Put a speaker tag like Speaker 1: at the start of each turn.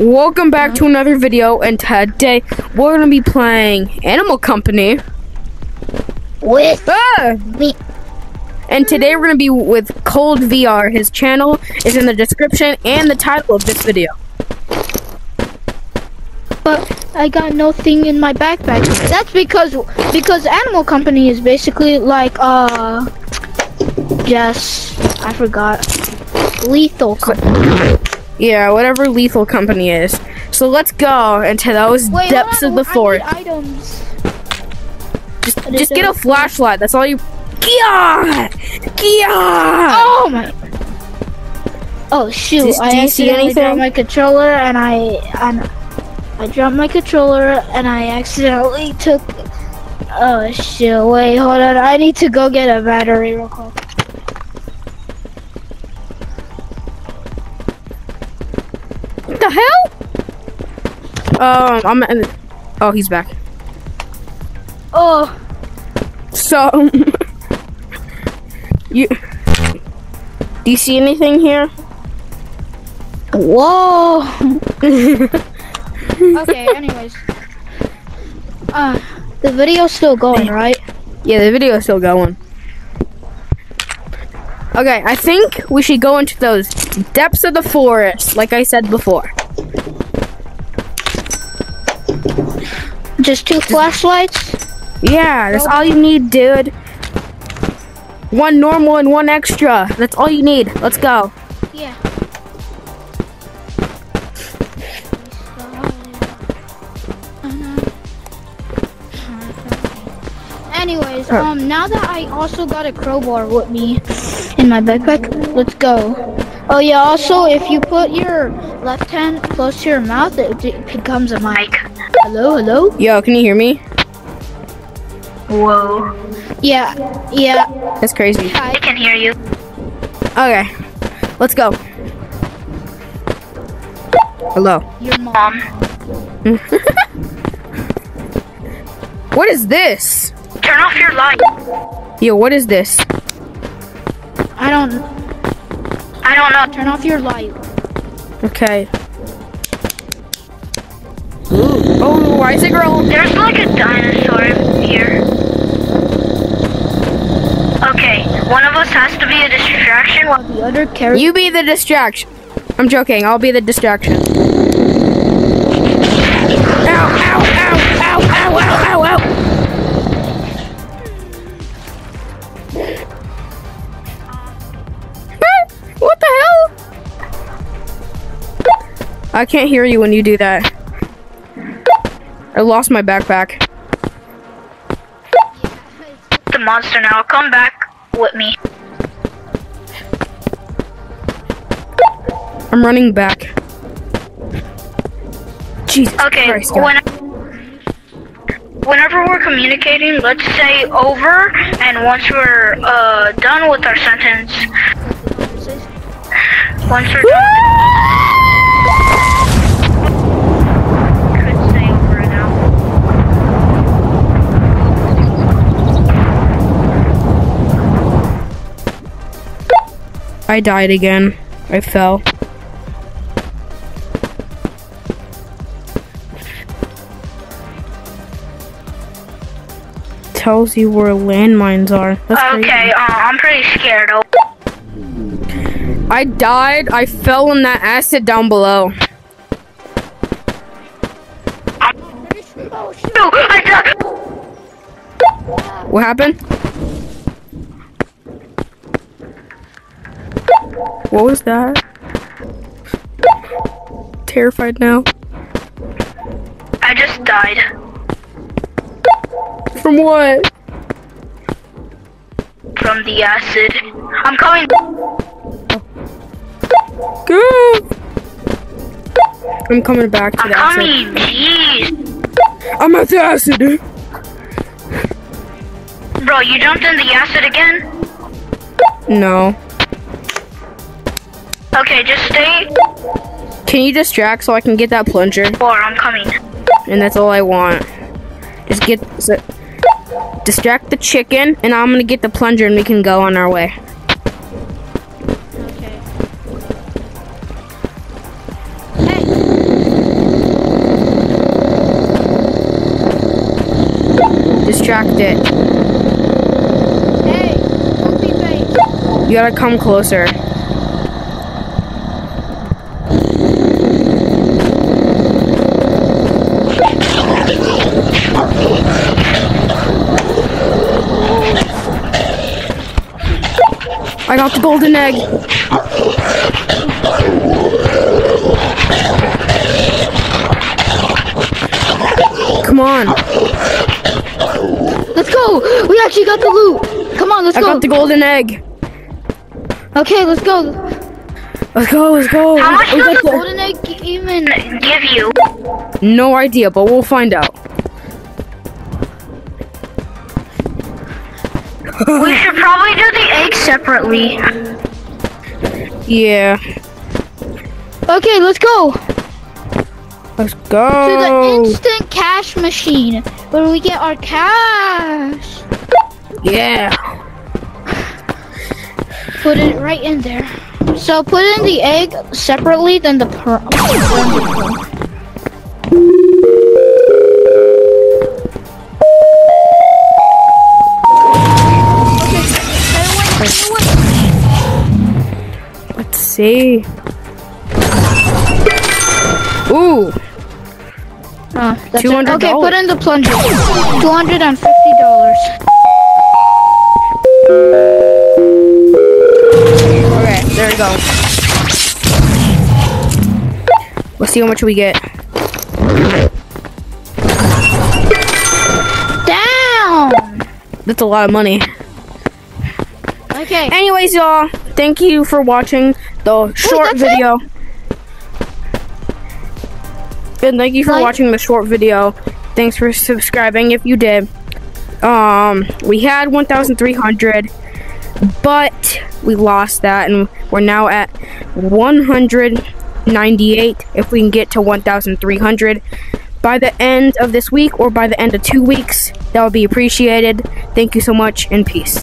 Speaker 1: Welcome back to another video, and today we're gonna be playing Animal Company.
Speaker 2: With
Speaker 1: Ah!
Speaker 2: me.
Speaker 1: And today we're gonna be with Cold VR. His channel is in the description and the title of this video.
Speaker 2: But I got nothing in my backpack. That's because because Animal Company is basically like uh just I forgot. Lethal Company.
Speaker 1: Yeah, whatever Lethal Company is. So let's go into those
Speaker 2: Wait,
Speaker 1: depths of the
Speaker 2: I
Speaker 1: forest.
Speaker 2: items.
Speaker 1: Just, just get a flashlight. That's all you. Yeah! Yeah!
Speaker 2: Oh my Oh shoot,
Speaker 1: do
Speaker 2: I
Speaker 1: you see
Speaker 2: accidentally
Speaker 1: anything?
Speaker 2: dropped my controller and I and I dropped my controller and I accidentally took Oh shit, wait, hold on. I need to go get a battery real quick.
Speaker 1: What the hell? Um, I'm. In, oh, he's back.
Speaker 2: Oh
Speaker 1: So, you do you see anything here?
Speaker 2: Whoa Okay, anyways. Uh the video's still going, right?
Speaker 1: Yeah, the video's still going. Okay, I think we should go into those depths of the forest, like I said before.
Speaker 2: Just two flashlights?
Speaker 1: Yeah, that's all you need, dude. One normal and one extra. That's all you need. Let's go.
Speaker 2: Yeah. Anyways, um, now that I also got a crowbar with me in my backpack, let's go. Oh yeah, also if you put your left hand close to your mouth, it, it becomes a mic. Hello, hello?
Speaker 1: Yo, can you hear me?
Speaker 2: Whoa. Yeah, yeah,
Speaker 1: That's crazy.
Speaker 2: I can hear you.
Speaker 1: Okay, let's go. Hello.
Speaker 2: Your mom.
Speaker 1: What is this?
Speaker 2: Turn off your light.
Speaker 1: Yo, what is this?
Speaker 2: I don't. I don't know. Turn off your light.
Speaker 1: Okay. Ooh. Oh, why is it girl?
Speaker 3: There's like a dinosaur here. Okay, one of us has to be a distraction.
Speaker 2: While the other character.
Speaker 1: You be the distraction. I'm joking. I'll be the distraction. What the hell? I can't hear you when you do that. I lost my backpack.
Speaker 3: The monster now. Come back with me.
Speaker 1: I'm running back. Jesus
Speaker 3: Okay,
Speaker 1: Christ,
Speaker 3: when, whenever we're communicating, let's say over, and once we're uh, done with our sentence, once we're done.
Speaker 1: I died again. I fell. Tells you where landmines are. That's crazy.
Speaker 3: Okay, uh, I'm pretty scared. Oh,
Speaker 1: I died. I fell in that acid down below.
Speaker 3: no, I died.
Speaker 1: What happened? What was that? Terrified now.
Speaker 3: I just died.
Speaker 1: From what?
Speaker 3: from the acid. I'm coming.
Speaker 1: Go. I'm coming back to
Speaker 3: I'm
Speaker 1: the acid.
Speaker 3: coming. Jeez.
Speaker 1: I'm at the acid.
Speaker 3: Bro, you jumped in the acid again?
Speaker 1: No.
Speaker 3: Okay, just stay
Speaker 1: Can you distract so I can get that plunger?
Speaker 3: or I'm coming.
Speaker 1: And that's all I want. Just get so, distract the chicken, and I'm gonna get the plunger and we can go on our way.
Speaker 2: Okay. Hey.
Speaker 1: Distract it.
Speaker 2: Hey,
Speaker 1: You gotta come closer. I got the golden egg. Come on.
Speaker 2: Let's go. We actually got the loot. Come on, let's
Speaker 1: I
Speaker 2: go.
Speaker 1: I got the golden egg.
Speaker 2: okay, let's go.
Speaker 1: Let's go, let's go.
Speaker 3: How much does the-
Speaker 2: Golden egg even.
Speaker 3: Give you.
Speaker 1: No idea, but we'll find out.
Speaker 3: We should probably do the egg separately.
Speaker 1: Yeah.
Speaker 2: Okay, let's go
Speaker 1: Let's go.
Speaker 2: to the instant cash machine where we get our cash.
Speaker 1: Yeah.
Speaker 2: Put it right in there. So put in the egg separately than the than the pearl.
Speaker 1: Let's see. Ooh.
Speaker 2: Oh, that's it.
Speaker 1: $200.
Speaker 2: Okay, put in the plunger. Two hundred and fifty dollars.
Speaker 1: Okay, there we go. Let's see how much we get.
Speaker 2: Down.
Speaker 1: That's a lot of money.
Speaker 2: Okay.
Speaker 1: Anyways, y'all, thank you for watching the short
Speaker 2: that's it?
Speaker 1: video. And thank you for
Speaker 2: Like-
Speaker 1: watching the short video. Thanks for subscribing if you did. Um, we had 1,300, but we lost that, and we're now at 198. If we can get to 1,300 by the end of this week or by the end of two weeks, that would be appreciated. Thank you so much, and peace.